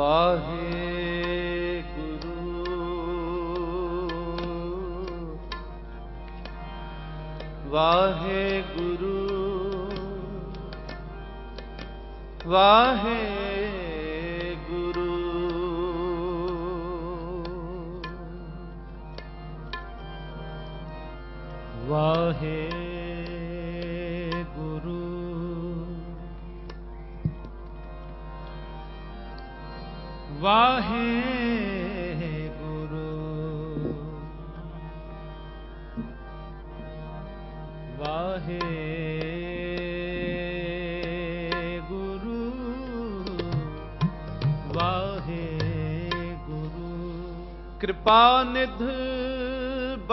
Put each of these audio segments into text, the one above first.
ਵਾਹਿਗੁਰੂ। ਵਾਹਿਗੁਰੂ। ਵਾਹਿਗੁਰੂ।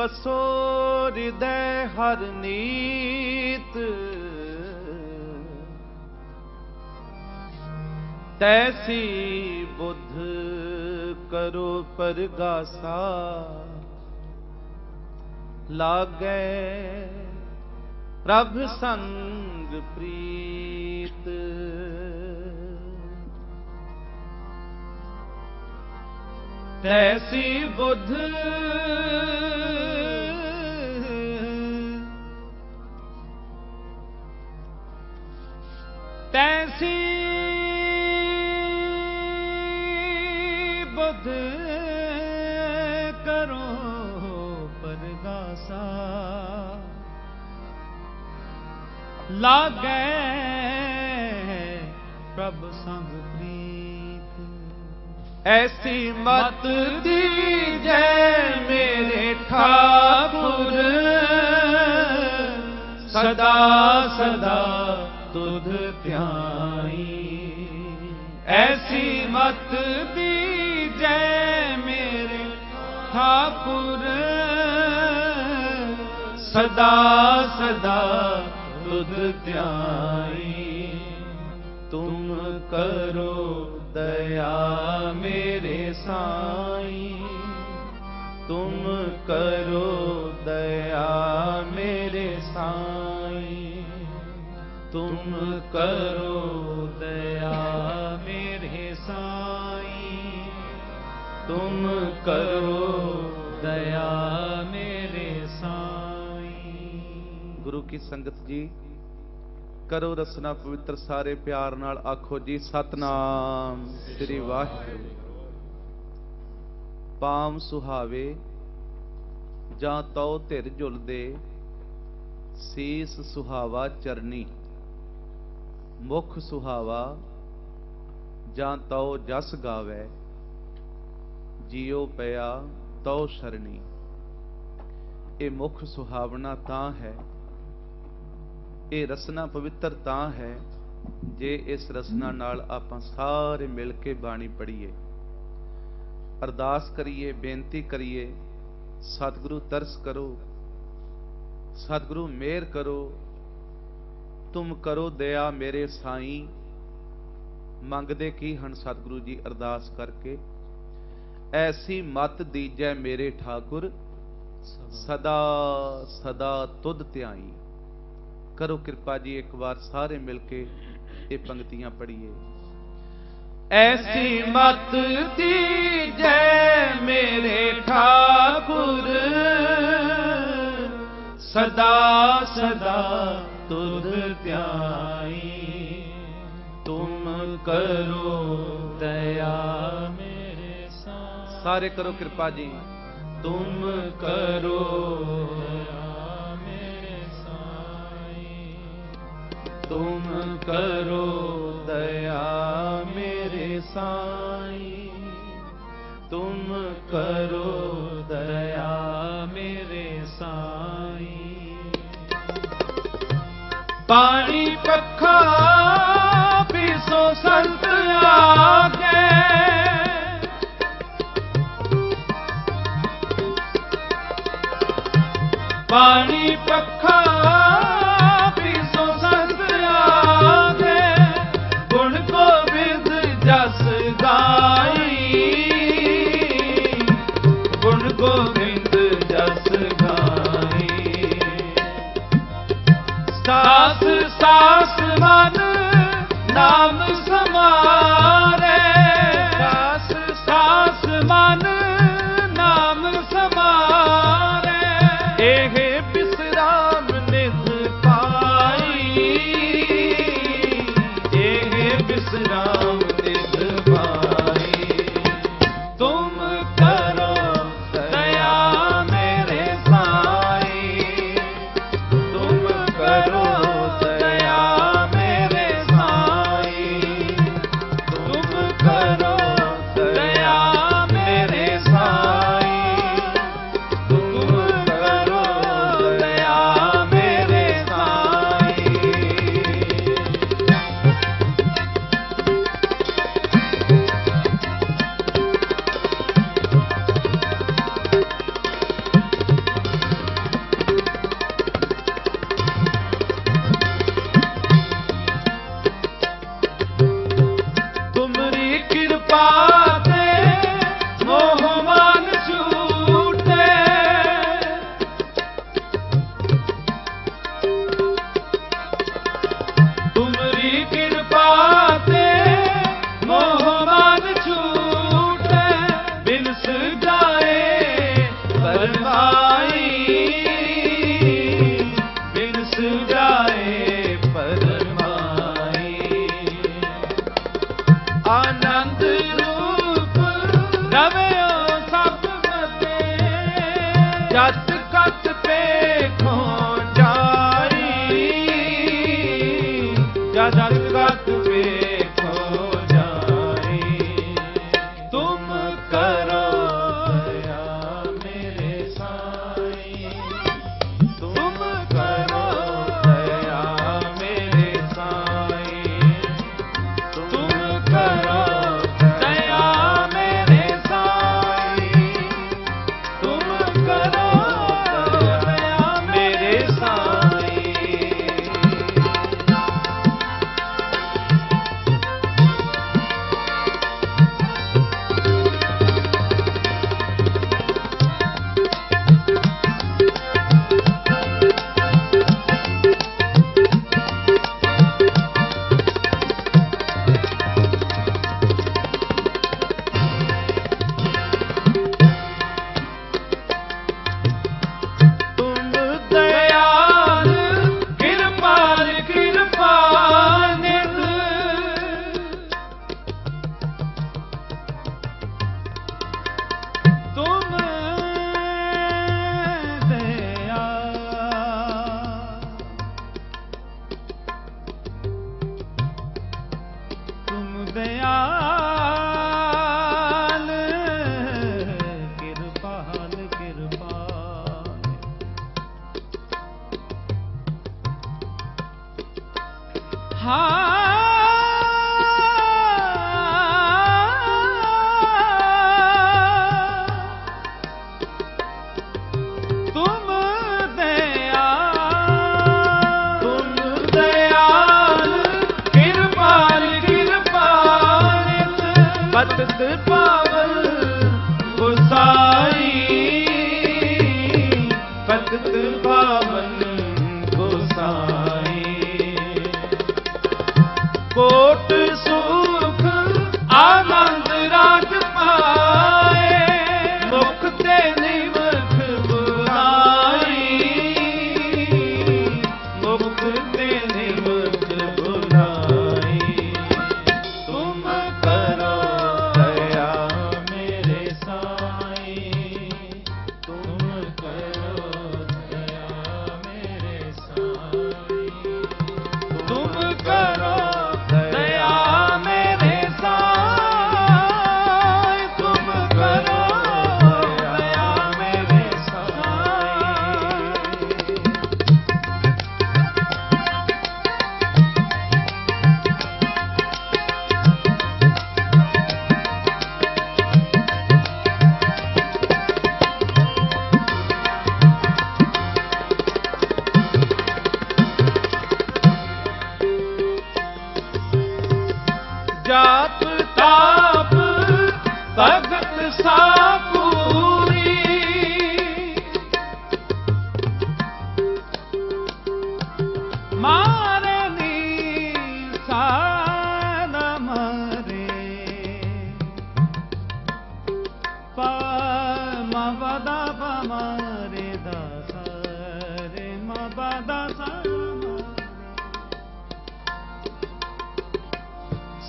ਬਸੋ ਹਿਰਦੈ ਹਰ ਨੀਤ। ਤੈਸੀ ਬੁੱਧ ਕਰੋ ਪਰਗਾਸਾ। ਲਾਗੈ ਪ੍ਰਭ ਸੰਗ ਪ੍ਰੀਤ। ਤੈਸੀ ਬੁੱਧ ਲਾਗੈ ਪ੍ਰਭ ਸੰਗ ਪ੍ਰੀਤ। ਐਸੀ ਮਤ ਦੀਜੈ ਮੇਰੇ ਠਾਕੁਰ। ਸਦਾ ਸਦਾ ਤੁਧ ਧਿਆਈ। ਐਸੀ ਮਤ ਦੀਜੈ ਮੇਰੇ ਠਾਕੁਰ। ਸਦਾ ਸਦਾ ਤੁਧ ਧਿਆਈ ਤੁਮ ਕਰੋ ਦਇਆ ਮੇਰੇ ਸਾਈ ਤੁਮ ਕਰੋ ਦਇਆ ਮੇਰੇ ਸਾਈ ਤੁਮ ਕਰੋ ਦਇਆ ਮੇਰੇ ਸਾਈ ਤੁਮ ਕਰੋ ਦਇਆ ਮੇਰੇ ਸਾਈ ਗੁਰੂ ਕੀ ਸੰਗਤ ਜੀ ਕਰੋ ਰਸਨਾ ਪਵਿੱਤਰ ਸਾਰੇ ਪਿਆਰ ਨਾਲ ਆਖੋ ਜੀ, ਸਤਨਾਮ, ਸ੍ਰੀ ਵਾਹਿਗੁਰੂ। ਪਾਮ ਸੁਹਾਵੇ, ਜਾਂ ਤਉ ਧਿਰ ਝੁਲਦੇ ਸੀਸ ਸੁਹਾਵਾ ਚਰਨੀ। ਮੁਖ ਸੁਹਾਵਾ, ਜਾਂ ਤਉ ਜਸ ਗਾਵੇ, ਜੀਉ ਪਿਆ ਤਉ ਸ਼ਰਣੀ ਇਹ ਮੁਖ ਸੁਹਾਵਣਾ ਤਾਂ ਹੈ ਇਹ ਰਸਨਾ ਪਵਿੱਤਰ ਤਾਂ ਹੈ, ਜੇ ਇਸ ਰਸਨਾ ਨਾਲ ਆਪਾਂ ਸਾਰੇ ਮਿਲ ਕੇ ਬਾਣੀ ਪੜ੍ਹੀਏ। ਅਰਦਾਸ ਕਰੀਏ, ਬੇਨਤੀ ਕਰੀਏ, ਸਤਿਗੁਰੂ ਤਰਸ ਕਰੋ, ਸਤਿਗੁਰੂ ਮਿਹਰ ਕਰੋ, ਤੁਮ ਕਰੋ ਦਇਆ ਮੇਰੇ ਸਾਈਂ। ਮੰਗਦੇ ਕੀ ਹਨ ਸਤਿਗੁਰੂ ਜੀ ਅਰਦਾਸ ਕਰਕੇ? ਐਸੀ ਮਤ ਦੀਜੈ ਮੇਰੇ ਠਾਕੁਰ, ਸਦਾ ਸਦਾ ਤੁਧ ਧਿਆਈ। ਕਰੋ ਕਿਰਪਾ ਜੀ ਇੱਕ ਵਾਰ ਸਾਰੇ ਮਿਲ ਕੇ ਇਹ ਪੰਕਤੀਆਂ ਪੜ੍ਹੀਏ। ਐਸੀ ਮਤ ਦੀਜੈ ਮੇਰੇ ਠਾਕੁਰ ਸਦਾ ਸਦਾ ਤੁਧ ਧਿਆਈ। ਤੁਮ ਕਰੋ ਦਇਆ ਮੇਰੇ ਸਾਰੇ ਕਰੋ ਕਿਰਪਾ ਜੀ। ਤੁਮ ਕਰੋ ਤੁਮ ਕਰੋ ਦਇਆ ਮੇਰੇ ਸਾਈਂ ਤੁਮ ਕਰੋ ਦਇਆ ਮੇਰੇ ਸਾਈਂ ਪਾਣੀ ਪੱਖਾ ਪੀਸੋ ਸੰਤ ਆਗੇ ਪਾਣੀ ਪੱਖਾ ਜਸ तब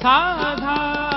ਸਾਧਾ ਸਾਧਾ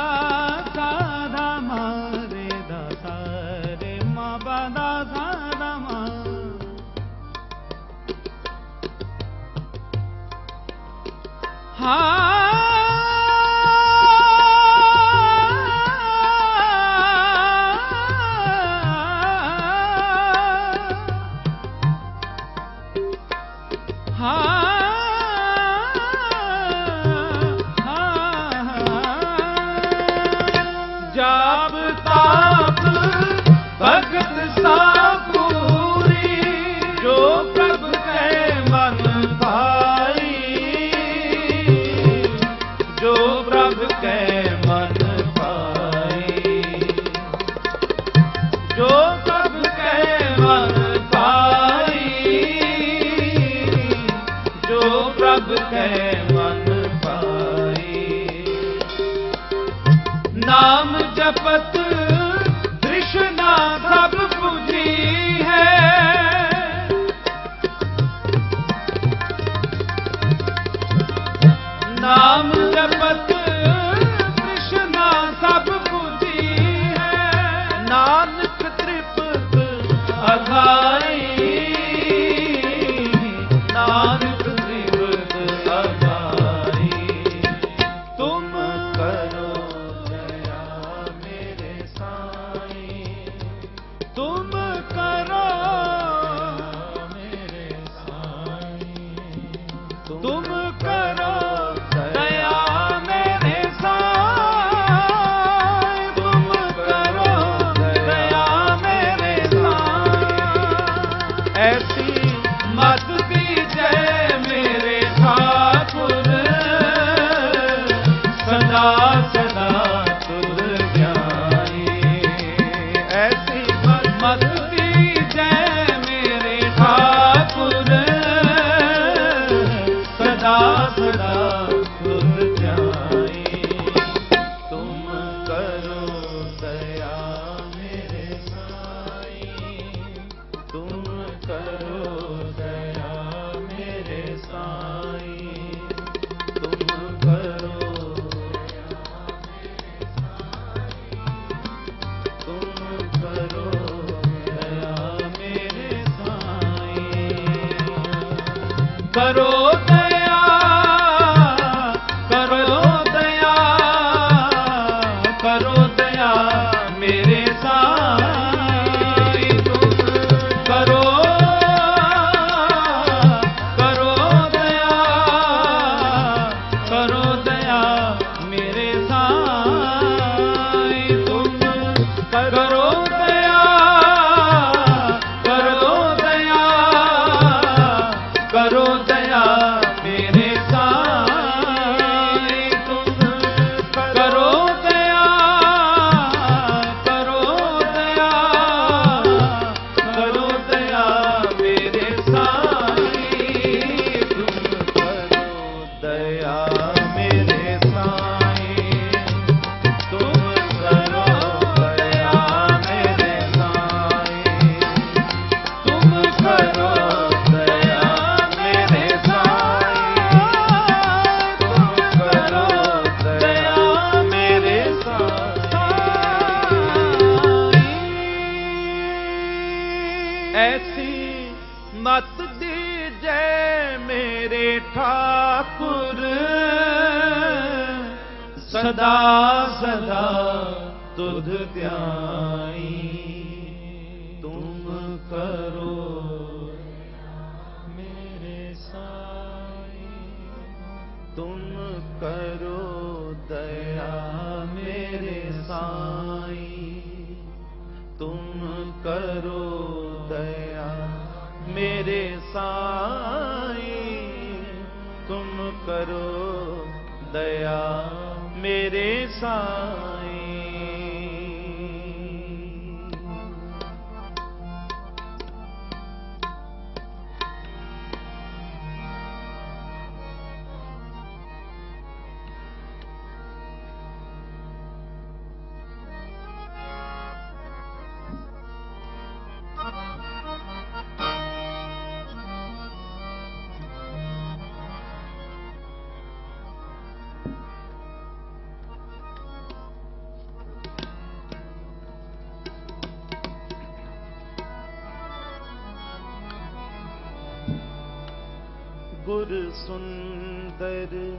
ਗੁਰ ਸੁੰਦਰ,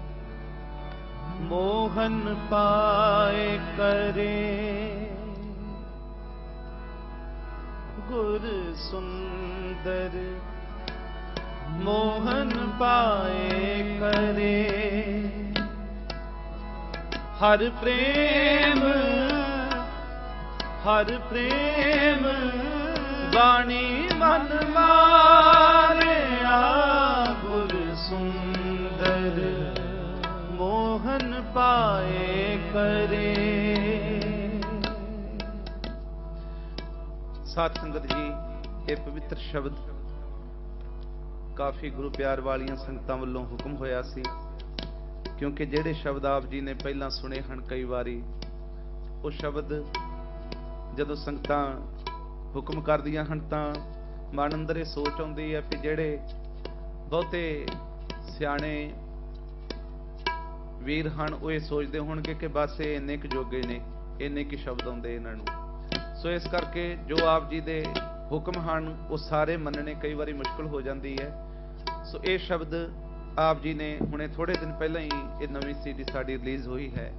ਮੋਹਨ ਪਾਏ ਕਰੇ। ਗੁਰ ਸੁੰਦਰ, ਮੋਹਨ ਪਾਏ ਕਰੇ। ਹਰ ਪ੍ਰੇਮ ਹਰ ਪ੍ਰੇਮ, ਬਾਣੀ ਮਨ ਮਾਰਿਆ ਪਾਏ ਕਰੇ। ਸਾਧ ਸੰਗਤ ਜੀ, ਇਹ ਪਵਿੱਤਰ ਸ਼ਬਦ ਕਾਫੀ ਗੁਰੂ ਪਿਆਰ ਵਾਲੀਆਂ ਸੰਗਤਾਂ ਵੱਲੋਂ ਹੁਕਮ ਹੋਇਆ ਸੀ। ਕਿਉਂਕਿ ਜਿਹੜੇ ਸ਼ਬਦ ਆਪ ਜੀ ਨੇ ਪਹਿਲਾਂ ਸੁਣੇ ਹਨ ਕਈ ਵਾਰੀ, ਉਹ ਸ਼ਬਦ ਜਦੋਂ ਸੰਗਤਾਂ ਹੁਕਮ ਕਰਦੀਆਂ ਹਨ ਤਾਂ ਮਨ ਅੰਦਰ ਇਹ ਸੋਚ ਆਉਂਦੀ ਹੈ ਕਿ ਜਿਹੜੇ ਬਹੁਤੇ ਸਿਆਣੇ ਵੀਰ ਹਨ, ਉਹ ਇਹ ਸੋਚਦੇ ਹੋਣਗੇ ਕਿ ਬਸ ਇਹ ਇੰਨੇ ਕੁ ਜੋਗੇ ਨੇ, ਇੰਨੇ ਕੁ ਸ਼ਬਦ ਆਉਂਦੇ ਇਹਨਾਂ ਨੂੰ। ਸੋ ਇਸ ਕਰਕੇ ਜੋ ਆਪ ਜੀ ਦੇ ਹੁਕਮ ਹਨ, ਉਹ ਸਾਰੇ ਮੰਨਣੇ ਕਈ ਵਾਰੀ ਮੁਸ਼ਕਲ ਹੋ ਜਾਂਦੀ ਹੈ। ਸੋ ਇਹ ਸ਼ਬਦ ਆਪ ਜੀ ਨੇ ਹੁਣੇ ਥੋੜੇ ਦਿਨ ਪਹਿਲਾਂ ਹੀ ਇਹ ਨਵੀਂ ਸੀਡੀ ਸਾਡੀ ਰਿਲੀਜ਼ ਹੋਈ ਹੈ।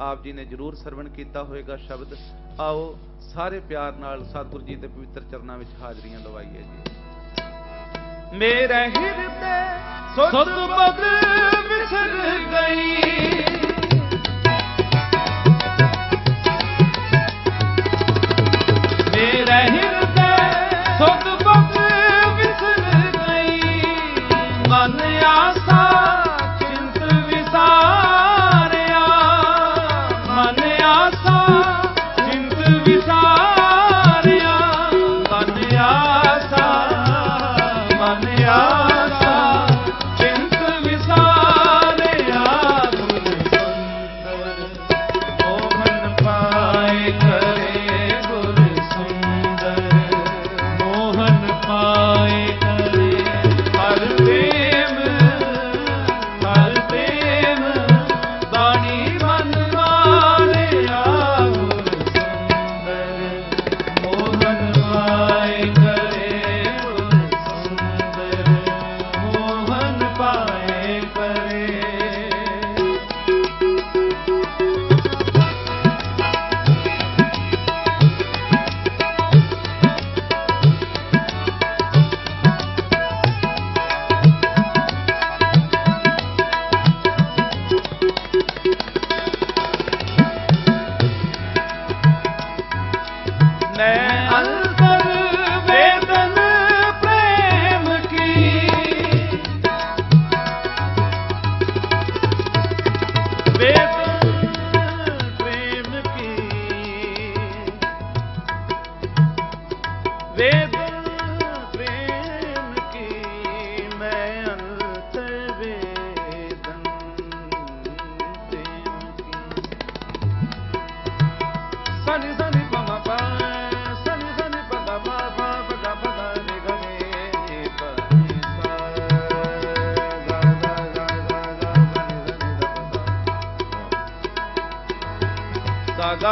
ਆਪ ਜੀ ਨੇ ਜਰੂਰ ਸਰਵਣ ਕੀਤਾ ਹੋਵੇਗਾ ਸ਼ਬਦ। ਆਓ, ਸਾਰੇ ਪਿਆਰ ਨਾਲ ਸਤਿਗੁਰੂ ਜੀ ਦੇ ਪਵਿੱਤਰ ਚਰਨਾਂ ਵਿੱਚ ਹਾਜ਼ਰੀਆਂ ਲਵਾਈਏ ਜੀ। ਮੇਰੇ ਹਿਰਦੇ ਸੁਧ ਬਦ ਵਿਸਰ ਗਈ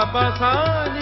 pasar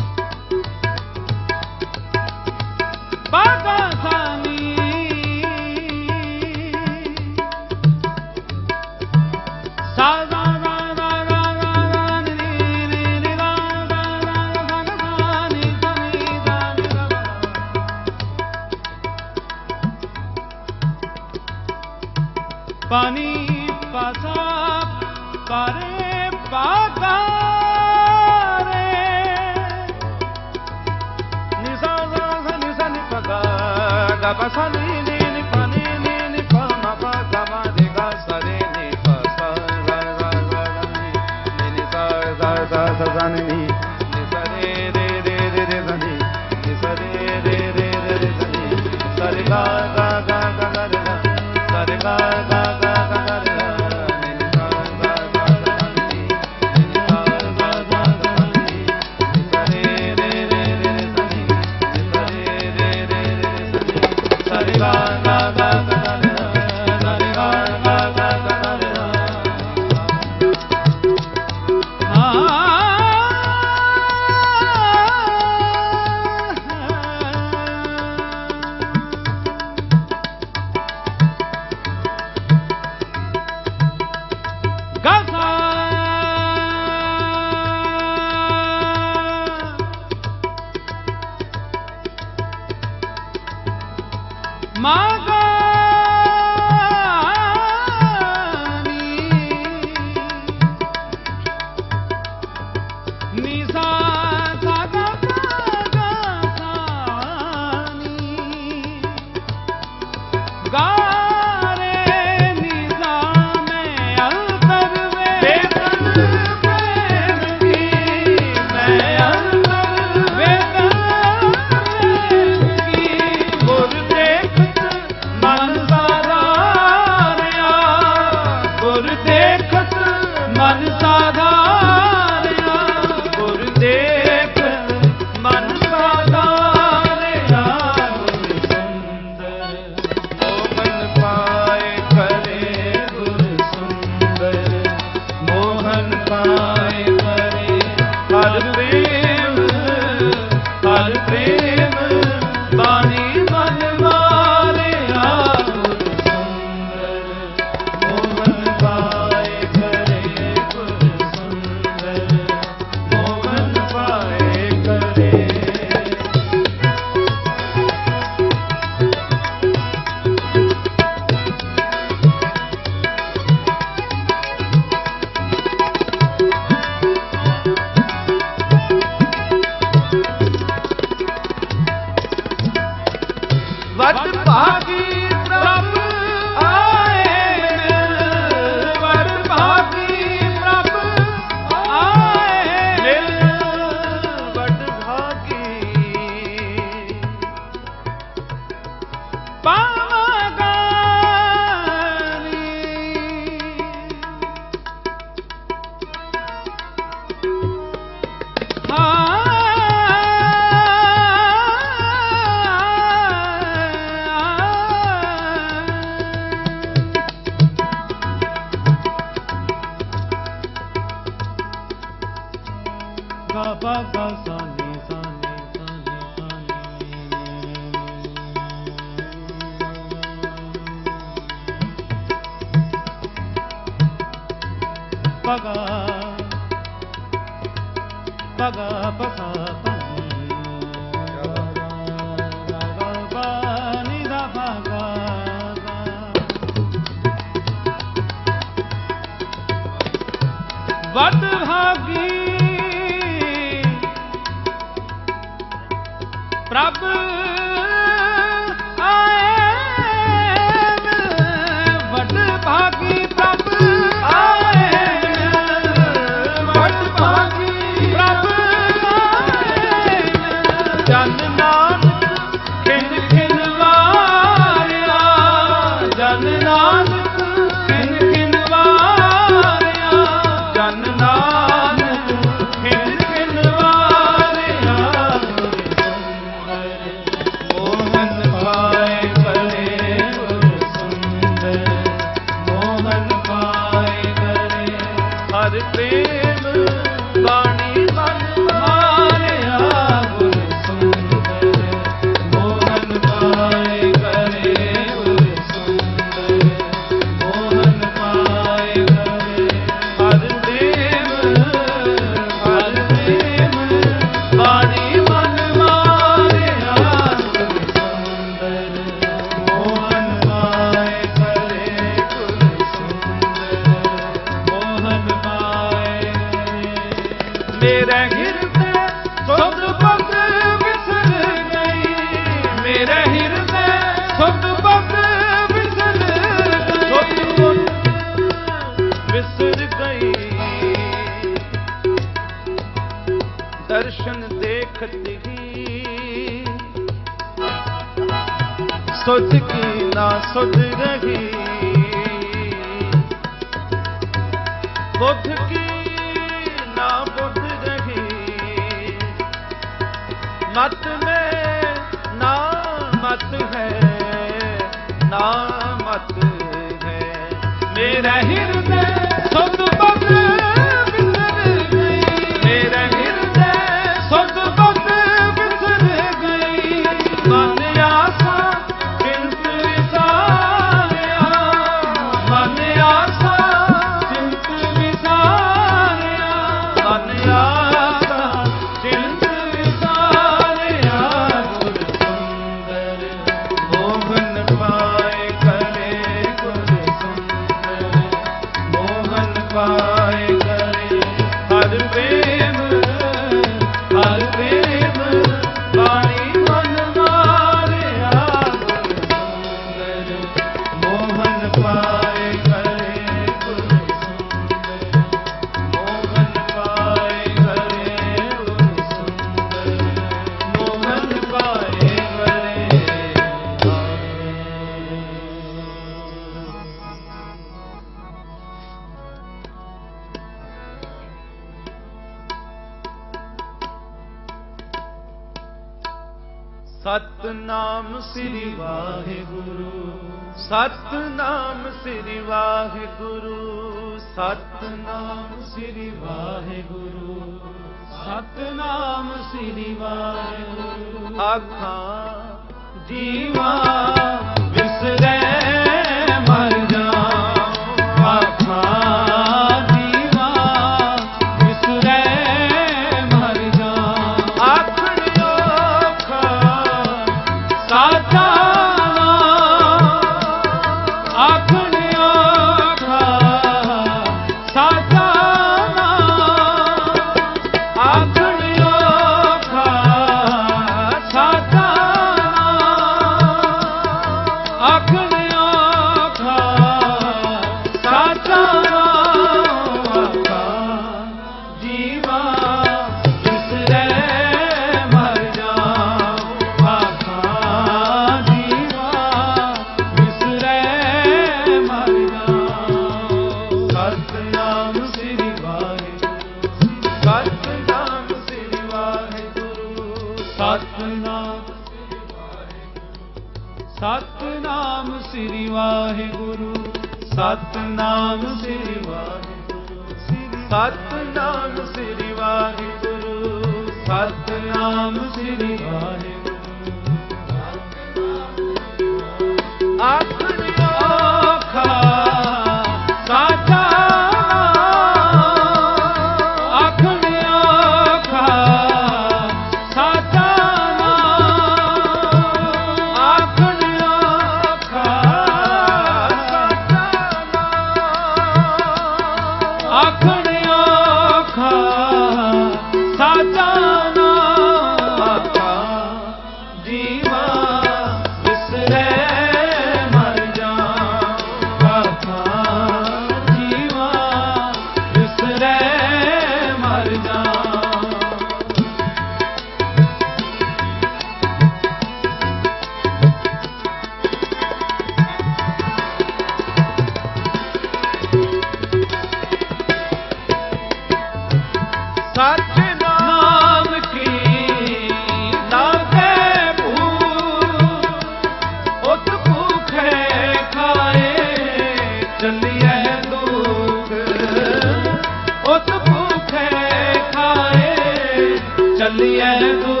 خليه يدور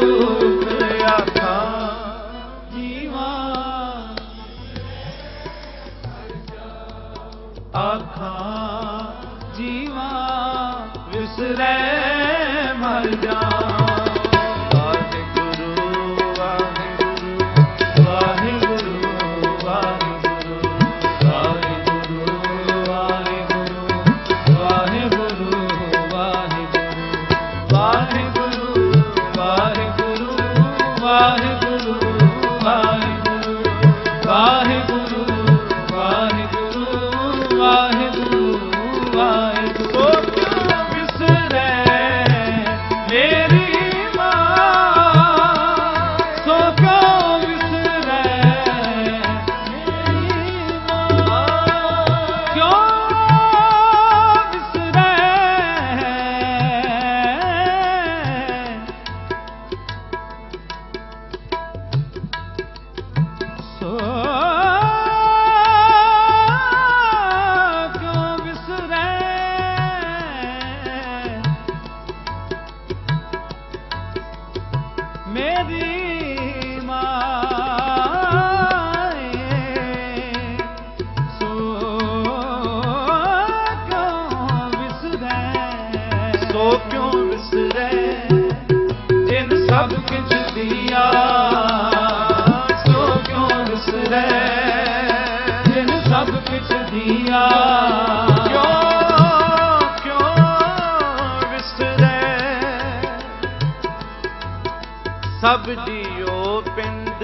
ਜਪਜੀਓ ਪਿੰਡ,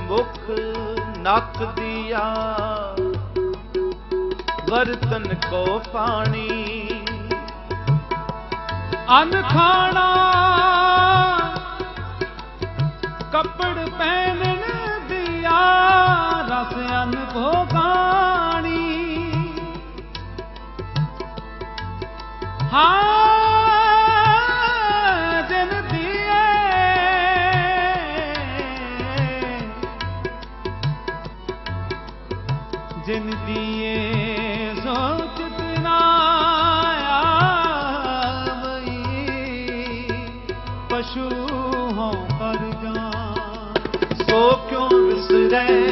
ਮੁਖ ਨੱਕ ਦੀਆ। ਵਰਤਨ ਕੋ ਪਾਣੀ ਅਨ ਖਾਣਾ ਕੱਪੜ ਪਹਿਨਣ ਦਿਆ, ਰਸ ਅਨ ਪਾਣੀ। ਹਾਂ today.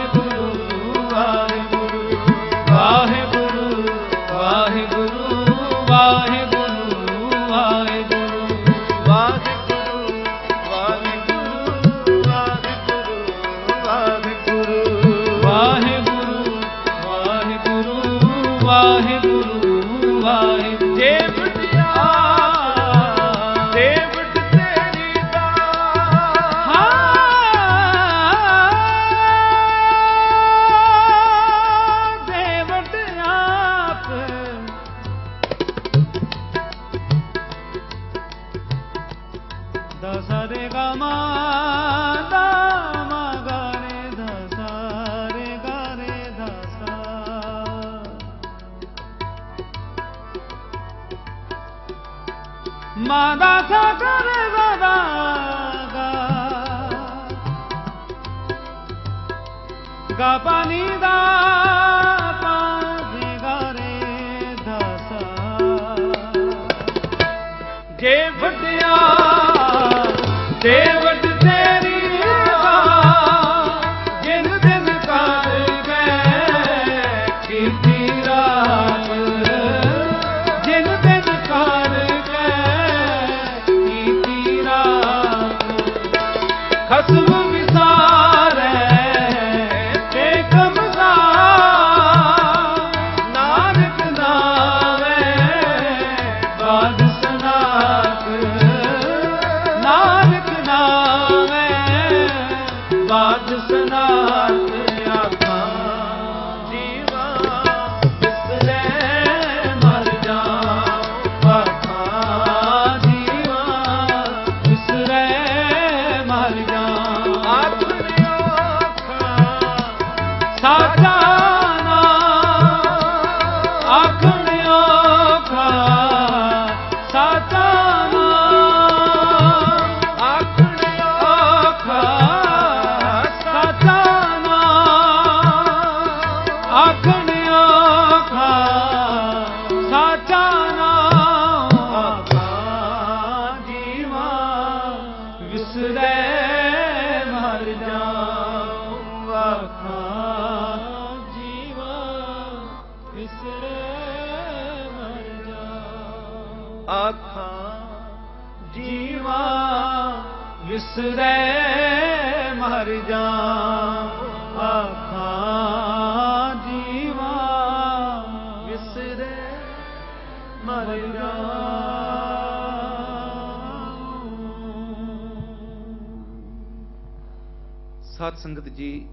ਸੰਗਤ ਜੀ,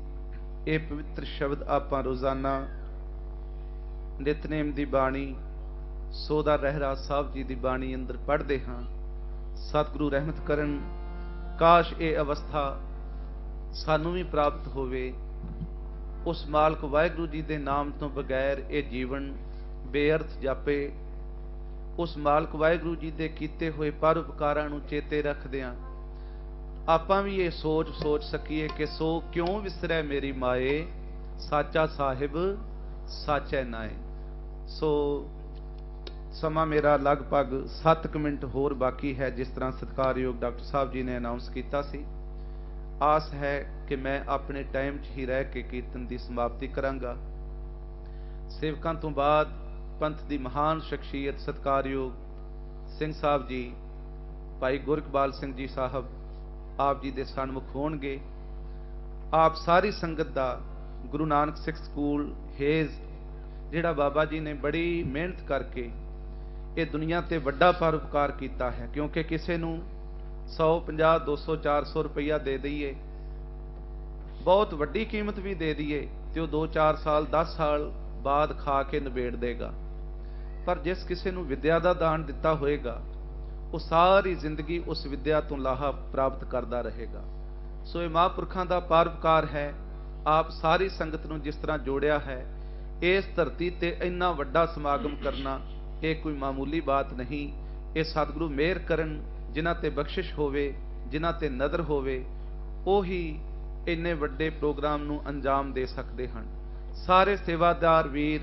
ਇਹ ਪਵਿੱਤਰ ਸ਼ਬਦ ਆਪਾਂ ਰੋਜ਼ਾਨਾ ਨਿਤਨੇਮ ਦੀ ਬਾਣੀ, ਸੋਦਾ ਰਹਿਰਾ ਸਾਹਿਬ ਜੀ ਦੀ ਬਾਣੀ ਅੰਦਰ ਪੜ੍ਹਦੇ ਹਾਂ। ਸਤਿਗੁਰੂ ਰਹਿਮਤ ਕਰਨ, ਕਾਸ਼ ਇਹ ਅਵਸਥਾ ਸਾਨੂੰ ਵੀ ਪ੍ਰਾਪਤ ਹੋਵੇ। ਉਸ ਮਾਲਕ ਵਾਹਿਗੁਰੂ ਜੀ ਦੇ ਨਾਮ ਤੋਂ ਬਗੈਰ ਇਹ ਜੀਵਨ ਬੇਅਰਥ ਜਾਪੇ। ਉਸ ਮਾਲਕ ਵਾਹਿਗੁਰੂ ਜੀ ਦੇ ਕੀਤੇ ਹੋਏ ਪਰਉਪਕਾਰਾਂ ਨੂੰ ਚੇਤੇ ਰੱਖਦਿਆਂ ਆਪਾਂ ਵੀ ਇਹ ਸੋਚ ਸੋਚ ਸਕੀਏ ਕਿ ਸੋ ਕਿਉਂ ਵਿਸਰੈ ਮੇਰੀ ਮਾਏ? ਸਾਚਾ ਸਾਹਿਬ, ਸਾਚੈ ਨਾਏ। ਸੋ ਸਮਾਂ ਮੇਰਾ ਲਗਭਗ 7 ਮਿੰਟ ਹੋਰ ਬਾਕੀ ਹੈ, ਜਿਸ ਤਰ੍ਹਾਂ ਸਤਿਕਾਰਯੋਗ ਡਾਕਟਰ ਸਾਹਿਬ ਜੀ ਨੇ ਅਨਾਉਂਸ ਕੀਤਾ ਸੀ। ਆਸ ਹੈ ਕਿ ਮੈਂ ਆਪਣੇ ਟਾਈਮ 'ਚ ਹੀ ਰਹਿ ਕੇ ਕੀਰਤਨ ਦੀ ਸਮਾਪਤੀ ਕਰਾਂਗਾ। ਸੇਵਕਾਂ ਤੋਂ ਬਾਅਦ ਪੰਥ ਦੀ ਮਹਾਨ ਸ਼ਖਸੀਅਤ ਸਤਿਕਾਰਯੋਗ ਸਿੰਘ ਸਾਹਿਬ ਜੀ, ਭਾਈ ਗੁਰਕਬਾਲ ਸਿੰਘ ਜੀ ਸਾਹਿਬ ਆਪ ਜੀ ਦੇ ਸਨਮੁਖ ਹੋਣਗੇ। ਆਪ ਸਾਰੀ ਸੰਗਤ ਦਾ ਗੁਰੂ ਨਾਨਕ ਸਿੱਖ ਸਕੂਲ ਹੇਜ਼, ਜਿਹੜਾ ਬਾਬਾ ਜੀ ਨੇ ਬੜੀ ਮਿਹਨਤ ਕਰਕੇ ਇਹ ਦੁਨੀਆ ਤੇ ਵੱਡਾ ਪਰਉਪਕਾਰ ਕੀਤਾ ਹੈ, ਕਿਉਂਕਿ ਕਿਸੇ ਨੂੰ 150 200 400 ਰੁਪਈਆ ਦੇ ਦਈਏ, ਬਹੁਤ ਵੱਡੀ ਕੀਮਤ ਵੀ ਦੇ ਦਈਏ, ਤੇ ਉਹ 2-4 ਸਾਲ 10 ਸਾਲ ਬਾਅਦ ਖਾ ਕੇ ਨਿਬੇੜ ਦੇਗਾ। ਪਰ ਜਿਸ ਕਿਸੇ ਨੂੰ ਵਿਦਿਆ ਦਾ ਦਾਨ ਦਿੱਤਾ ਹੋਏਗਾ ਉਹ ਸਾਰੀ ਜ਼ਿੰਦਗੀ ਉਸ ਵਿਦਿਆ ਤੋਂ ਲਾਹਾ ਪ੍ਰਾਪਤ ਕਰਦਾ ਰਹੇਗਾ। ਸੋ ਇਹ ਮਹਾਂਪੁਰਖਾਂ ਦਾ ਪਰਉਪਕਾਰ ਹੈ। ਆਪ ਸਾਰੀ ਸੰਗਤ ਨੂੰ ਜਿਸ ਤਰ੍ਹਾਂ ਜੋੜਿਆ ਹੈ, ਇਸ ਧਰਤੀ ਤੇ ਇੰਨਾ ਵੱਡਾ ਸਮਾਗਮ ਕਰਨਾ ਇਹ ਕੋਈ ਮਾਮੂਲੀ ਬਾਤ ਨਹੀਂ। ਇਹ ਸਤਿਗੁਰੂ ਮਿਹਰ ਕਰਨ, ਜਿਨ੍ਹਾਂ ਤੇ ਬਖਸ਼ਿਸ਼ ਹੋਵੇ, ਜਿਨ੍ਹਾਂ ਤੇ ਨਦਰ ਹੋਵੇ, ਉਹੀ ਇੰਨੇ ਵੱਡੇ ਪ੍ਰੋਗਰਾਮ ਨੂੰ ਅੰਜਾਮ ਦੇ ਸਕਦੇ ਹਨ। ਸਾਰੇ ਸੇਵਾਦਾਰ ਵੀਰ,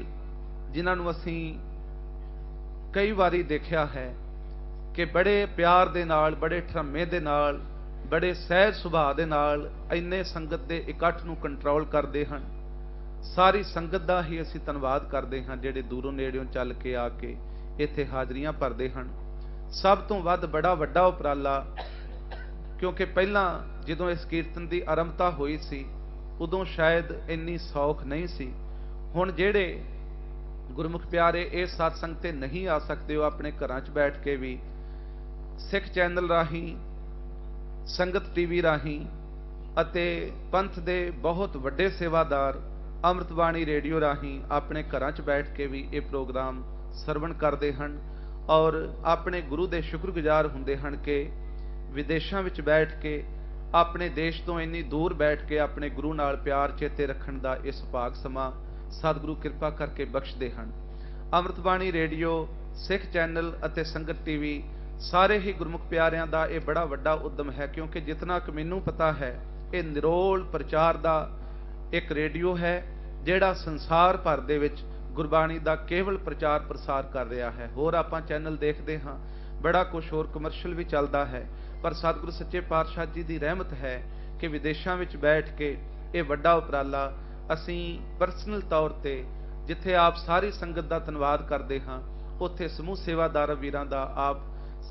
ਜਿਨ੍ਹਾਂ ਨੂੰ ਅਸੀਂ ਕਈ ਵਾਰੀ ਦੇਖਿਆ ਹੈ ਕਿ ਬੜੇ ਪਿਆਰ ਦੇ ਨਾਲ, ਬੜੇ ਠਰਮੇ ਦੇ ਨਾਲ, ਬੜੇ ਸਹਿਜ ਸੁਭਾਅ ਦੇ ਨਾਲ ਇੰਨੇ ਸੰਗਤ ਦੇ ਇਕੱਠ ਨੂੰ ਕੰਟਰੋਲ ਕਰਦੇ ਹਨ। ਸਾਰੀ ਸੰਗਤ ਦਾ ਹੀ ਅਸੀਂ ਧੰਨਵਾਦ ਕਰਦੇ ਹਾਂ ਜਿਹੜੇ ਦੂਰੋਂ ਨੇੜਿਓਂ ਚੱਲ ਕੇ ਆ ਕੇ ਇੱਥੇ ਹਾਜ਼ਰੀਆਂ ਭਰਦੇ ਹਨ। ਸਭ ਤੋਂ ਵੱਧ ਬੜਾ ਵੱਡਾ ਉਪਰਾਲਾ, ਕਿਉਂਕਿ ਪਹਿਲਾਂ ਜਦੋਂ ਇਸ ਕੀਰਤਨ ਦੀ ਆਰੰਭਤਾ ਹੋਈ ਸੀ, ਉਦੋਂ ਸ਼ਾਇਦ ਇੰਨੀ ਸੌਖ ਨਹੀਂ ਸੀ। ਹੁਣ ਜਿਹੜੇ ਗੁਰਮੁਖ ਪਿਆਰੇ ਇਹ satsang ਤੇ ਨਹੀਂ ਆ ਸਕਦੇ, ਉਹ ਆਪਣੇ ਘਰਾਂ 'ਚ ਬੈਠ ਕੇ ਵੀ ਸਿੱਖ ਚੈਨਲ ਰਾਹੀਂ, ਸੰਗਤ ਟੀਵੀ ਰਾਹੀਂ ਅਤੇ ਪੰਥ ਦੇ ਬਹੁਤ ਵੱਡੇ ਸੇਵਾਦਾਰ ਅੰਮ੍ਰਿਤਬਾਣੀ ਰੇਡੀਓ ਰਾਹੀਂ ਆਪਣੇ ਘਰਾਂ 'ਚ ਬੈਠ ਕੇ ਵੀ ਇਹ ਪ੍ਰੋਗਰਾਮ ਸਰਵਣ ਕਰਦੇ ਹਨ ਔਰ ਆਪਣੇ ਗੁਰੂ ਦੇ ਸ਼ੁਕਰਗੁਜ਼ਾਰ ਹੁੰਦੇ ਹਨ ਕਿ ਵਿਦੇਸ਼ਾਂ ਵਿੱਚ ਬੈਠ ਕੇ ਆਪਣੇ ਦੇਸ਼ ਤੋਂ ਇੰਨੀ ਦੂਰ ਬੈਠ ਕੇ ਆਪਣੇ ਗੁਰੂ ਨਾਲ ਪਿਆਰ ਚੇਤੇ ਰੱਖਣ ਦਾ ਇਸ ਭਾਗ ਸਮਾਂ ਸਤਿਗੁਰੂ ਕਿਰਪਾ ਕਰਕੇ ਬਖਸ਼ਦੇ ਹਨ। ਅੰਮ੍ਰਿਤਬਾਣੀ ਰੇਡੀਓ, ਸਿੱਖ ਚੈਨਲ ਅਤੇ ਸੰਗਤ ਟੀਵੀ ਸਾਰੇ ਹੀ ਗੁਰਮੁਖ ਪਿਆਰਿਆਂ ਦਾ ਇਹ ਬੜਾ ਵੱਡਾ ਉਦਮ ਹੈ, ਕਿਉਂਕਿ ਜਿਤਨਾ ਕਿ ਮੈਨੂੰ ਪਤਾ ਹੈ, ਇਹ ਨਿਰੋਲ ਪ੍ਰਚਾਰ ਦਾ ਇੱਕ ਰੇਡੀਓ ਹੈ, ਜਿਹੜਾ ਸੰਸਾਰ ਭਰ ਦੇ ਵਿੱਚ ਗੁਰਬਾਣੀ ਦਾ ਕੇਵਲ ਪ੍ਰਚਾਰ ਪ੍ਰਸਾਰ ਕਰ ਰਿਹਾ ਹੈ। ਹੋਰ ਆਪਾਂ ਚੈਨਲ ਦੇਖਦੇ ਹਾਂ, ਬੜਾ ਕੁਝ ਹੋਰ ਕਮਰਸ਼ੀਅਲ ਵੀ ਚੱਲਦਾ ਹੈ, ਪਰ ਸਤਿਗੁਰੂ ਸੱਚੇ ਪਾਤਸ਼ਾਹ ਜੀ ਦੀ ਰਹਿਮਤ ਹੈ ਕਿ ਵਿਦੇਸ਼ਾਂ ਵਿੱਚ ਬੈਠ ਕੇ ਇਹ ਵੱਡਾ ਉਪਰਾਲਾ ਅਸੀਂ ਪਰਸਨਲ ਤੌਰ ਤੇ ਜਿੱਥੇ ਆਪ ਸਾਰੀ ਸੰਗਤ ਦਾ ਧੰਨਵਾਦ ਕਰਦੇ ਹਾਂ, ਉੱਥੇ ਸਮੂਹ ਸੇਵਾਦਾਰ ਵੀਰਾਂ ਦਾ ਆਪ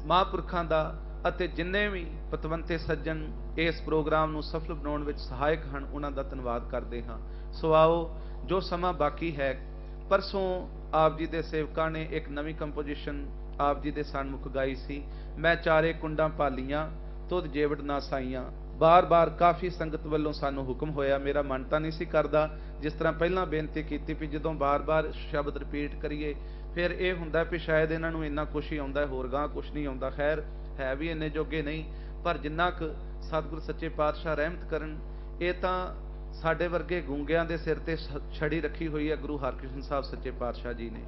ਮਹਾਂਪੁਰਖਾਂ ਦਾ ਅਤੇ ਜਿੰਨੇ ਵੀ ਪਤਵੰਤੇ ਸੱਜਣ ਇਸ ਪ੍ਰੋਗਰਾਮ ਨੂੰ ਸਫਲ ਬਣਾਉਣ ਵਿੱਚ ਸਹਾਇਕ ਹਨ, ਉਹਨਾਂ ਦਾ ਧੰਨਵਾਦ ਕਰਦੇ ਹਾਂ। ਸੋ ਆਓ, ਜੋ ਸਮਾਂ ਬਾਕੀ ਹੈ, ਪਰਸੋਂ ਆਪ ਜੀ ਦੇ ਸੇਵਕਾਂ ਨੇ ਇੱਕ ਨਵੀਂ ਕੰਪੋਜੀਸ਼ਨ ਆਪ ਜੀ ਦੇ ਸਨਮੁਖ ਗਾਈ ਸੀ। ਮੈਂ ਚਾਰੇ ਕੁੰਡਾਂ ਭਾਲੀਆਂ, ਤੁਧ ਜੇਵੜ ਨਾ ਸਾਈਆਂ। ਬਾਰ-ਬਾਰ ਕਾਫੀ ਸੰਗਤ ਵੱਲੋਂ ਸਾਨੂੰ ਹੁਕਮ ਹੋਇਆ। ਮੇਰਾ ਮਨ ਤਾਂ ਨਹੀਂ ਸੀ ਕਰਦਾ ਜਿਸ ਤਰ੍ਹਾਂ ਪਹਿਲਾਂ ਬੇਨਤੀ ਕੀਤੀ ਵੀ ਜਦੋਂ ਬਾਰ-ਬਾਰ ਸ਼ਬਦ ਰਿਪੀਟ ਕਰੀਏ ਫਿਰ ਇਹ ਹੁੰਦਾ ਵੀ ਸ਼ਾਇਦ ਇਹਨਾਂ ਨੂੰ ਇੰਨਾ ਕੁਛ ਹੀ ਆਉਂਦਾ ਹੋਰ ਗਾਂ ਕੁਛ ਨਹੀਂ ਆਉਂਦਾ। ਖੈਰ ਹੈ ਵੀ ਇੰਨੇ ਜੋਗੇ ਨਹੀਂ ਪਰ ਜਿੰਨਾ ਕੁ ਸਤਿਗੁਰ ਸੱਚੇ ਪਾਤਸ਼ਾਹ ਰਹਿਮਤ ਕਰਨ ਇਹ ਤਾਂ ਸਾਡੇ ਵਰਗੇ ਗੂੰਗਿਆਂ ਦੇ ਸਿਰ ਤੇ ਛੜੀ ਰੱਖੀ ਹੋਈ ਹੈ ਗੁਰੂ ਹਰਕ੍ਰਿਸ਼ਨ ਸਾਹਿਬ ਸੱਚੇ ਪਾਤਸ਼ਾਹ ਜੀ ਨੇ।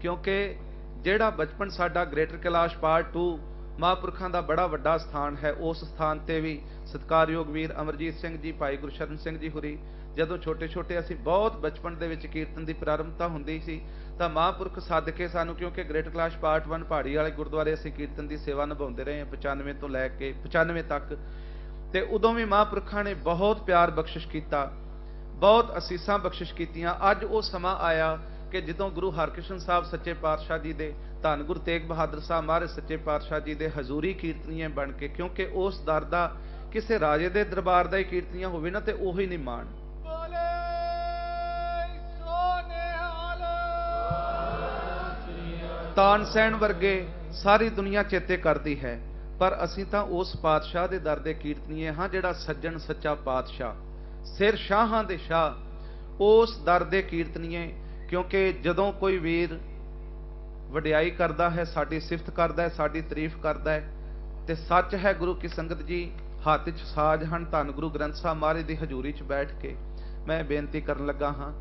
ਕਿਉਂਕਿ ਜਿਹੜਾ ਬਚਪਨ ਸਾਡਾ ਗ੍ਰੇਟਰ ਕੈਲਾਸ਼ ਪਾਰਟ 2 ਮਹਾਂਪੁਰਖਾਂ ਦਾ ਬੜਾ ਵੱਡਾ ਸਥਾਨ ਹੈ ਉਸ ਸਥਾਨ ਤੇ ਵੀ ਸਤਿਕਾਰਯੋਗ ਵੀਰ ਅਮਰਜੀਤ ਸਿੰਘ ਜੀ ਭਾਈ ਗੁਰਸ਼ਰਨ ਸਿੰਘ ਜੀ ਹੁਰੀ ਜਦੋਂ ਛੋਟੇ ਛੋਟੇ ਅਸੀਂ ਬਹੁਤ ਬਚਪਨ ਦੇ ਵਿੱਚ ਕੀਰਤਨ ਦੀ ਪ੍ਰਾਰੰਭਤਾ ਹੁੰਦੀ ਸੀ, ਤਾਂ ਮਹਾਂਪੁਰਖ ਸੱਦ ਕੇ ਸਾਨੂੰ ਕਿਉਂਕਿ ਗ੍ਰੇਟ ਕਲਾਸ਼ ਪਾਰਟ 1 ਪਹਾੜੀ ਵਾਲੇ ਗੁਰਦੁਆਰੇ ਅਸੀਂ ਕੀਰਤਨ ਦੀ ਸੇਵਾ ਨਿਭਾਉਂਦੇ ਰਹੇ ਹਾਂ 95 ਤੋਂ ਲੈ ਕੇ 95 ਤੱਕ। ਤੇ ਉਦੋਂ ਵੀ ਮਹਾਂਪੁਰਖਾਂ ਨੇ ਬਹੁਤ ਪਿਆਰ ਬਖਸ਼ਿਸ਼ ਕੀਤਾ, ਬਹੁਤ ਅਸੀਸਾਂ ਬਖਸ਼ਿਸ਼ ਕੀਤੀਆਂ। ਅੱਜ ਉਹ ਸਮਾਂ ਆਇਆ ਕਿ ਜਦੋਂ ਗੁਰੂ ਹਰਕ੍ਰਿਸ਼ਨ ਸਾਹਿਬ ਸੱਚੇ ਪਾਤਸ਼ਾਹ ਜੀ ਦੇ, ਧੰਨ ਗੁਰੂ ਤੇਗ ਬਹਾਦਰ ਸਾਹਿਬ ਮਹਾਰਾਜ ਸੱਚੇ ਪਾਤਸ਼ਾਹ ਜੀ ਦੇ ਹਜ਼ੂਰੀ ਕੀਰਤਨੀਏ ਬਣ ਕੇ, ਕਿਉਂਕਿ ਉਸ ਦਰ ਦਾ ਕਿਸੇ ਰਾਜੇ ਦੇ ਦਰਬਾਰ ਦਾ ਹੀ ਕੀਰਤਨੀਆਂ ਹੋਵੇ ਨਾ, ਤੇ ਉਹੀ ਨਹੀਂ ਮਾਣ ਤਾਨਸੈਨ ਵਰਗੇ ਸਾਰੀ ਦੁਨੀਆ ਚੇਤੇ ਕਰਦੀ ਹੈ, ਪਰ ਅਸੀਂ ਤਾਂ ਉਸ ਪਾਤਸ਼ਾਹ ਦੇ ਦਰ ਦੇ ਕੀਰਤਨੀਏ ਹਾਂ ਜਿਹੜਾ ਸੱਜਣ ਸੱਚਾ ਪਾਤਸ਼ਾਹ। ਸਿਰ ਸ਼ਾਹਾਂ ਦੇ ਸ਼ਾਹ, ਉਸ ਦਰ ਦੇ ਕੀਰਤਨੀਏ, ਕਿਉਂਕਿ ਜਦੋਂ ਕੋਈ ਵੀਰ ਵਡਿਆਈ ਕਰਦਾ ਹੈ, ਸਾਡੀ ਸਿਫਤ ਕਰਦਾ ਹੈ, ਸਾਡੀ ਤਾਰੀਫ ਕਰਦਾ ਹੈ, ਤੇ ਸੱਚ ਹੈ ਗੁਰੂ ਕੀ ਸੰਗਤ ਜੀ, ਹੱਥ 'ਚ ਸਾਜ ਹਨ, ਧੰਨ ਗੁਰੂ ਗ੍ਰੰਥ ਸਾਹਿਬ ਮਹਾਰਾਜ ਦੀ ਹਜ਼ੂਰੀ 'ਚ ਬੈਠ ਕੇ। ਮੈਂ ਬੇਨਤੀ ਕਰਨ ਲੱਗਾ ਹਾਂ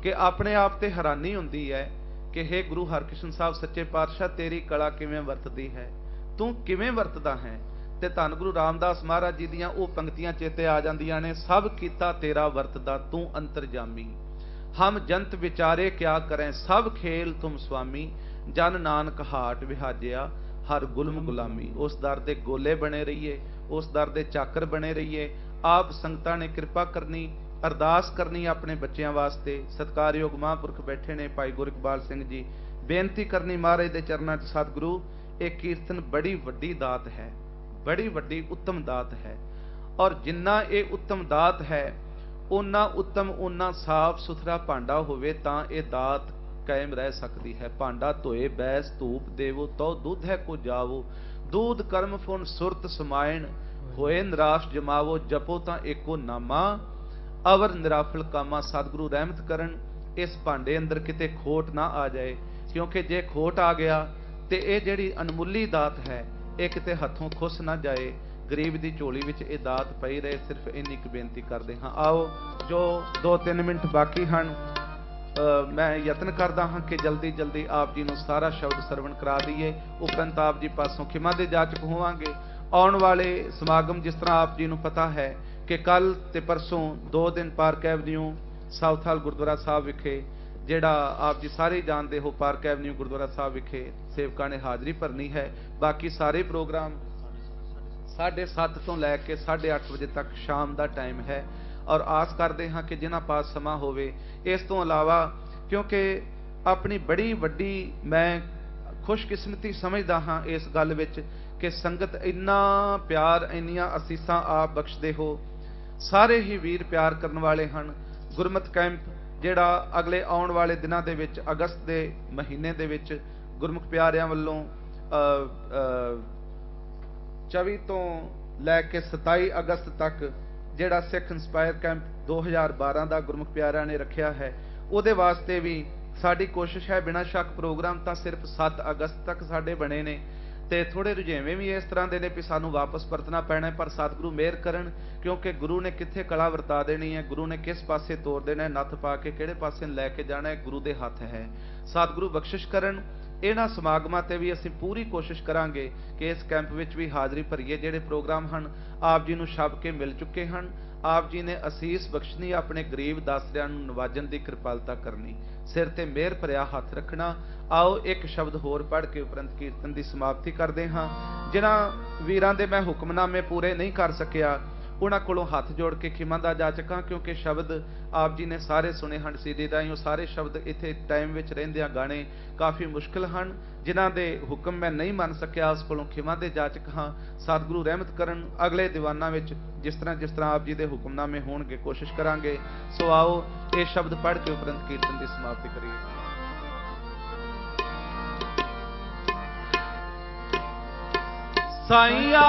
ਕਿ ਆਪਣੇ ਆਪ ਤੇ ਹੈਰਾਨੀ ਹੁੰਦੀ ਹੈ ਕਿ हे ਗੁਰੂ ਹਰਕ੍ਰਿਸ਼ਨ ਸਾਹਿਬ, ਸੱਚੇ ਪਾਤਸ਼ਾਹ, ਤੇਰੀ ਕਲਾ ਕਿਵੇਂ ਵਰਤਦੀ ਹੈ? ਤੂੰ ਕਿਵੇਂ ਵਰਤਦਾ ਹੈ? ਤੇ ਧੰਨ ਗੁਰੂ ਰਾਮਦਾਸ ਮਹਾਰਾਜ ਜੀ ਦੀਆਂ ਉਹ ਪੰਕਤੀਆਂ ਚੇਤੇ ਆ ਜਾਂਦੀਆਂ ਨੇ, ਸਭ ਕੀਤਾ ਤੇਰਾ ਵਰਤਦਾ, ਤੂੰ ਅੰਤਰਜਾਮੀ। ਹਮ ਜੰਤ ਵਿਚਾਰੇ ਕਿਆ ਕਰੇ, ਸਭ ਖੇਲ ਤੁਮ ਸੁਆਮੀ। ਜਨ ਨਾਨਕ ਹਾਟ ਵਿਹਾਜਿਆ, ਹਰ ਗੁਲਮ ਗੁਲਾਮੀ। ਉਸ ਦਰ ਦੇ ਗੋਲੇ ਬਣੇ ਰਹੀਏ, ਉਸ ਦਰ ਦੇ ਚਾਕਰ ਬਣੇ ਰਹੀਏ। ਆਪ ਸੰਗਤਾਂ ਨੇ ਕਿਰਪਾ ਕਰਨੀ ਅਰਦਾਸ ਕਰਨੀ ਆਪਣੇ ਬੱਚਿਆਂ ਵਾਸਤੇ। ਸਤਿਕਾਰਯੋਗ ਮਹਾਂਪੁਰਖ ਬੈਠੇ ਨੇ ਭਾਈ ਗੁਰਇਕਬਾਲ ਸਿੰਘ ਜੀ। ਬੇਨਤੀ ਕਰਨੀ ਮਹਾਰਾਜ ਦੇ ਚਰਨਾਂ 'ਚ, ਸਤਿਗੁਰੂ, ਇਹ ਕੀਰਤਨ ਬੜੀ ਵੱਡੀ ਦਾਤ ਹੈ। ਬੜੀ ਵੱਡੀ ਉੱਤਮ ਦਾਤ ਹੈ। ਔਰ ਜਿੰਨਾ ਇਹ ਉੱਤਮ ਦਾਤ ਹੈ ਉਨਾ ਉੱਤਮ ਉਨਾ ਸਾਫ਼ ਸੁਥਰਾ ਭਾਂਡਾ ਹੋਵੇ ਤਾਂ ਇਹ ਦਾਤ ਕਾਇਮ ਰਹਿ ਸਕਦੀ ਹੈ। ਭਾਂਡਾ ਧੋਏ ਬੈਸ ਧੂਪ ਦੇਵੋ, ਤਉ ਦੁੱਧ ਹੈ ਕੋ ਜਾਵੋ। ਦੂਧ, ਕਰਮ ਫੁਨ ਸੁਰਤ ਸਮਾਇਣ, ਹੋਏ ਨਿਰਾਸ਼ ਜਮਾਵੋ, ਜਪੋ ਤਾਂ ਏਕੋ ਨਾਮਾ। ਅਵਰ ਨਿਰਾਫਲ ਕਾਮਾ ਸਤਿਗੁਰੂ ਰਹਿਮਤ ਕਰਨ, ਇਸ ਭਾਂਡੇ ਅੰਦਰ ਕਿਤੇ ਖੋਟ ਨਾ ਆ ਜਾਏ, ਕਿਉਂਕਿ ਜੇ ਖੋਟ ਆ ਗਿਆ, ਤੇ ਇਹ ਜਿਹੜੀ ਅਨਮੁੱਲੀ ਦਾਤ ਹੈ, ਇਹ ਕਿਤੇ ਹੱਥੋਂ ਖੁੱਸ ਨਾ ਜਾਏ। ਗਰੀਬ ਦੀ ਝੋਲੀ ਵਿੱਚ ਇਹ ਦਾਤ ਪਈ ਰਹੇ, ਸਿਰਫ ਇੰਨੀ ਕੁ ਬੇਨਤੀ ਕਰਦੇ ਹਾਂ। ਆਓ, ਜੋ 2-3 ਮਿੰਟ ਬਾਕੀ ਹਨ ਮੈਂ ਯਤਨ ਕਰਦਾ ਹਾਂ ਕਿ ਜਲਦੀ ਜਲਦੀ ਆਪ ਜੀ ਨੂੰ ਸਾਰਾ ਸ਼ਬਦ ਸਰਵਣ ਕਰਾ ਦਈਏ। ਉਪਰੰਤ ਆਪ ਜੀ ਪਾਸੋਂ ਖਿਮਾ ਦੇ ਜਾਚਕ ਹੋਵਾਂਗੇ। ਆਉਣ ਵਾਲੇ ਸਮਾਗਮ ਜਿਸ ਤਰ੍ਹਾਂ ਆਪ ਜੀ ਨੂੰ ਪਤਾ ਹੈ ਕਿ ਕੱਲ ਤੇ ਪਰਸੋਂ ਦੋ ਦਿਨ Park Avenue Southall Gurdwara Sahib ਵਿਖੇ, ਜਿਹੜਾ ਆਪ ਜੀ ਸਾਰੇ ਜਾਣਦੇ ਹੋ ਪਾਰਕ ਐਵਨਿਊ ਗੁਰਦੁਆਰਾ ਸਾਹਿਬ ਵਿਖੇ ਸੇਵਕਾਂ ਨੇ ਹਾਜ਼ਰੀ ਭਰਨੀ ਹੈ। ਬਾਕੀ ਸਾਰੇ ਪ੍ਰੋਗਰਾਮ 7:30 ਤੋਂ ਲੈ ਕੇ 8:30 ਵਜੇ ਤੱਕ ਸ਼ਾਮ ਦਾ ਟਾਈਮ ਹੈ। ਔਰ ਆਸ ਕਰਦੇ ਹਾਂ ਕਿ ਜਿਨ੍ਹਾਂ ਪਾਸ ਸਮਾਂ ਹੋਵੇ, ਇਸ ਤੋਂ ਇਲਾਵਾ ਕਿਉਂਕਿ ਆਪਣੀ ਬੜੀ ਵੱਡੀ ਮੈਂ ਖੁਸ਼ਕਿਸਮਤੀ ਸਮਝਦਾ ਹਾਂ ਇਸ ਗੱਲ ਵਿੱਚ ਕਿ ਸੰਗਤ ਇੰਨਾ ਪਿਆਰ, ਇੰਨੀਆਂ ਅਸੀਸਾਂ ਆਪ ਬਖਸ਼ਦੇ ਹੋ ਸਾਰੇ ਹੀ ਵੀਰ ਪਿਆਰ ਕਰਨ ਵਾਲੇ ਹਨ। ਗੁਰਮਤ ਕੈਂਪ ਜਿਹੜਾ ਅਗਲੇ ਆਉਣ ਵਾਲੇ ਦਿਨਾਂ ਦੇ ਵਿੱਚ ਅਗਸਤ ਦੇ ਮਹੀਨੇ ਦੇ ਵਿੱਚ ਗੁਰਮੁਖ ਪਿਆਰਿਆਂ ਵੱਲੋਂ ਅ, 24 ਤੋਂ ਲੈ ਕੇ 27 ਅਗਸਤ ਤੱਕ ਜਿਹੜਾ ਸਿੱਖ ਇਨਸਪਾਇਰ ਕੈਂਪ 2012 ਦਾ ਗੁਰਮੁਖ ਪਿਆਰਿਆਂ ਨੇ ਰੱਖਿਆ ਹੈ ਉਹਦੇ ਵਾਸਤੇ ਵੀ ਸਾਡੀ ਕੋਸ਼ਿਸ਼ ਹੈ ਬਿਨਾਂ ਸ਼ੱਕ ਪ੍ਰੋਗਰਾਮ ਤਾਂ ਸਿਰਫ 7 ਅਗਸਤ ਤੱਕ ਸਾਡੇ ਬਣੇ ਨੇ। ਤੇ ਥੋੜੇ ਰੁਝੇਵੇਂ ਵੀ ਇਸ ਤਰ੍ਹਾਂ ਦੇ ਨੇ ਵੀ ਸਾਨੂੰ ਵਾਪਸ ਪਰਤਣਾ ਪੈਣਾ ਪਰ ਸਤਿਗੁਰੂ ਮਿਹਰ ਕਰਨ, ਕਿਉਂਕਿ ਗੁਰੂ ਨੇ ਕਿੱਥੇ ਕਲਾ ਵਰਤਾ ਦੇਣੀ ਹੈ, ਗੁਰੂ ਨੇ ਕਿਸ ਪਾਸੇ ਤੋਰ ਦੇਣਾ ਨੱਥ ਪਾ ਕੇ ਕਿਹੜੇ ਪਾਸੇ ਲੈ ਕੇ ਜਾਣਾ ਹੈ, ਗੁਰੂ ਦੇ ਹੱਥ ਹੈ। ਸਤਿਗੁਰੂ ਬਖਸ਼ਿਸ਼ ਕਰਨ, ਇਹਨਾਂ ਸਮਾਗਮਾਂ ਤੇ ਵੀ ਅਸੀਂ ਪੂਰੀ ਕੋਸ਼ਿਸ਼ ਕਰਾਂਗੇ ਕਿ ਇਸ ਕੈਂਪ ਵਿੱਚ ਵੀ ਹਾਜ਼ਰੀ ਭਰੀਏ, ਜਿਹੜੇ ਪ੍ਰੋਗਰਾਮ ਹਨ, ਆਪ ਜੀ ਨੂੰ ਛਪ ਕੇ ਮਿਲ ਚੁੱਕੇ ਹਨ। ਆਪ ਜੀ ਨੇ ਅਸੀਸ ਬਖਸ਼ਣੀ, ਆਪਣੇ ਗਰੀਬ ਦਾਸਰਿਆਂ ਨੂੰ ਨਵਾਜਣ ਦੀ ਕਿਰਪਾਲਤਾ ਕਰਨੀ। ਸਿਰ ਤੇ ਮਿਹਰ ਭਰਿਆ ਹੱਥ ਰੱਖਣਾ। ਆਓ ਇੱਕ ਸ਼ਬਦ ਹੋਰ ਪੜ੍ਹ ਕੇ ਉਪਰੰਤ ਕੀਰਤਨ ਦੀ ਸਮਾਪਤੀ ਕਰਦੇ ਹਾਂ। ਜਿਨ੍ਹਾਂ ਵੀਰਾਂ ਦੇ ਮੈਂ ਹੁਕਮਨਾਮੇ ਪੂਰੇ ਨਹੀਂ ਕਰ ਸਕਿਆ ਉਹਨਾਂ ਕੋਲੋਂ ਹੱਥ ਜੋੜ ਕੇ ਖਿਮਾ ਦਾ ਜਾਚਕਾਂ ਕਿਉਂਕਿ ਸ਼ਬਦ ਆਪ ਜੀ ਨੇ ਸਾਰੇ ਸੁਣੇ ਹਨ, ਸੀਦੇ ਰਾਹੀਂ ਉਹ ਸਾਰੇ ਸ਼ਬਦ ਇੱਥੇ ਟਾਈਮ ਵਿੱਚ ਰਹਿੰਦਿਆਂ ਗਾਣੇ ਕਾਫੀ ਮੁਸ਼ਕਲ ਹਨ, ਜਿਨ੍ਹਾਂ ਦੇ ਹੁਕਮ ਮੈਂ ਨਹੀਂ ਮੰਨ ਸਕਿਆ, ਉਸ ਕੋਲੋਂ ਖਿਮਾ ਦੇ ਜਾਚਕ ਹਾਂ ਸਤਿਗੁਰੂ ਰਹਿਮਤ ਕਰਨ, ਅਗਲੇ ਦੀਵਾਨਾਂ ਵਿੱਚ ਜਿਸ ਤਰ੍ਹਾਂ ਜਿਸ ਤਰ੍ਹਾਂ ਆਪ ਜੀ ਦੇ ਹੁਕਮਨਾਮੇ ਹੋਣਗੇ, ਕੋਸ਼ਿਸ਼ ਕਰਾਂਗੇ। ਸੋ ਆਓ, ਇਹ ਸ਼ਬਦ ਪੜ੍ਹ ਕੇ ਉਪਰੰਤ ਕੀਰਤਨ ਦੀ ਸਮਾਪਤੀ ਕਰੀਏ। ਸਾਈਆ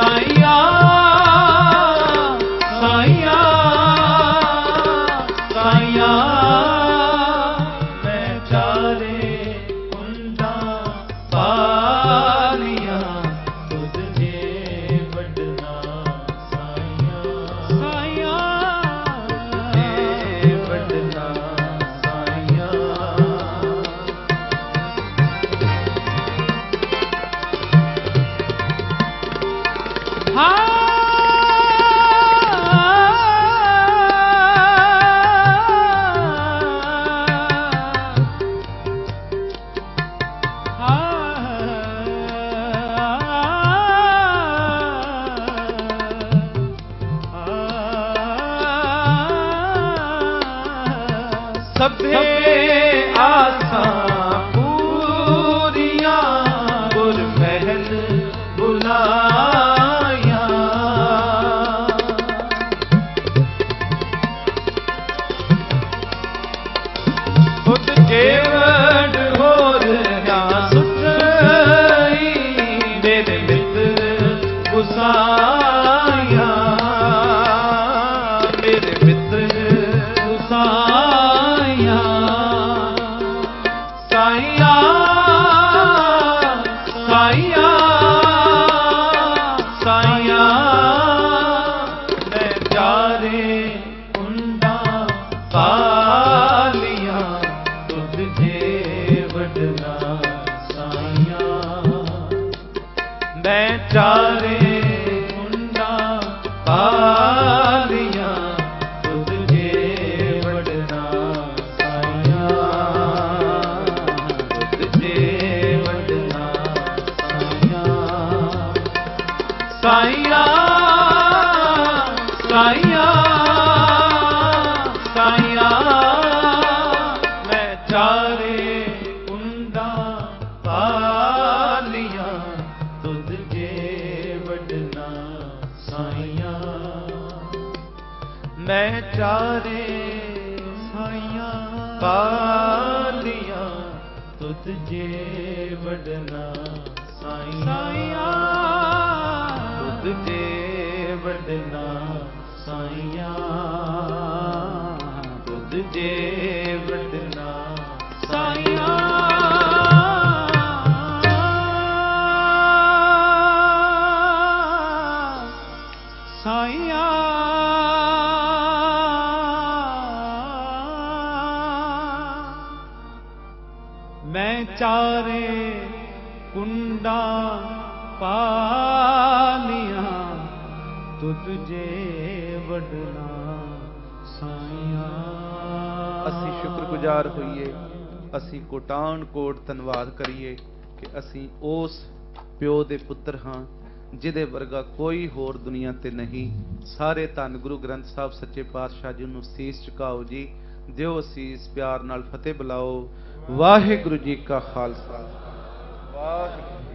唉呀。ਪਿਓ ਦੇ ਪੁੱਤਰ ਹਾਂ, ਜਿਹਦੇ ਵਰਗਾ ਕੋਈ ਹੋਰ ਦੁਨੀਆ ਤੇ ਨਹੀਂ। ਸਾਰੇ ਧੰਨ ਗੁਰੂ ਗ੍ਰੰਥ ਸਾਹਿਬ ਸੱਚੇ ਪਾਤਸ਼ਾਹ ਜੀ ਨੂੰ ਸੀਸ ਝੁਕਾਓ ਜੀ, ਦਿਓ ਸੀਸ, ਪਿਆਰ ਨਾਲ ਫਤਿਹ ਬੁਲਾਓ। ਵਾਹਿਗੁਰੂ ਜੀ ਕਾ ਖਾਲਸਾ। ਵਾਹਿਗੁਰੂ।